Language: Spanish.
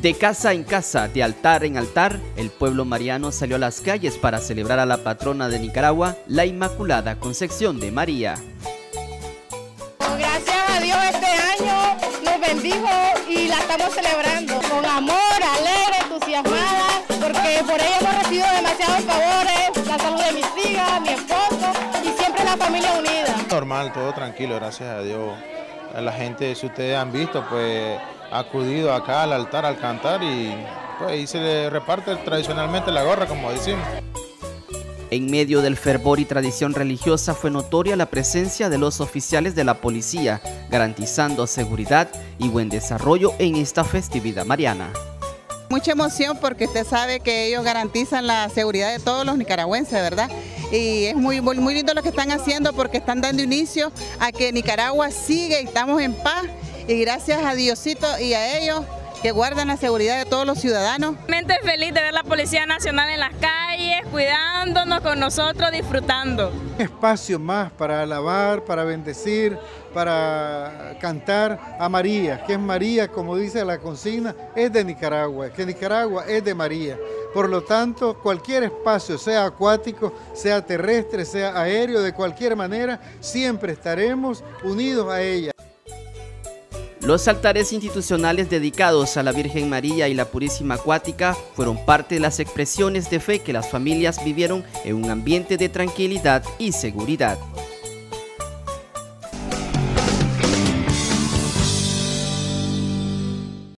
De casa en casa, de altar en altar, el pueblo mariano salió a las calles para celebrar a la patrona de Nicaragua, la Inmaculada Concepción de María. Gracias a Dios este año nos bendijo y la estamos celebrando con amor, alegre, entusiasmada, porque por ella hemos recibido demasiados favores, la salud de mis hijas, mi esposo y siempre la familia unida. Normal, todo tranquilo, gracias a Dios. La gente, si ustedes han visto, pues acudido acá al altar al cantar y pues ahí se le reparte tradicionalmente la gorra, como decimos. En medio del fervor y tradición religiosa fue notoria la presencia de los oficiales de la policía, garantizando seguridad y buen desarrollo en esta festividad mariana. Mucha emoción porque usted sabe que ellos garantizan la seguridad de todos los nicaragüenses, ¿verdad? Y es muy, muy lindo lo que están haciendo porque están dando inicio a que Nicaragua sigue y estamos en paz y gracias a Diosito y a ellos que guardan la seguridad de todos los ciudadanos. Realmente feliz de ver la Policía Nacional en las calles, cuidándonos con nosotros, disfrutando. Espacio más para alabar, para bendecir, para cantar a María, que es María, como dice la consigna, es de Nicaragua, que Nicaragua es de María. Por lo tanto, cualquier espacio, sea acuático, sea terrestre, sea aéreo, de cualquier manera, siempre estaremos unidos a ella. Los altares institucionales dedicados a la Virgen María y la Purísima Acuática fueron parte de las expresiones de fe que las familias vivieron en un ambiente de tranquilidad y seguridad.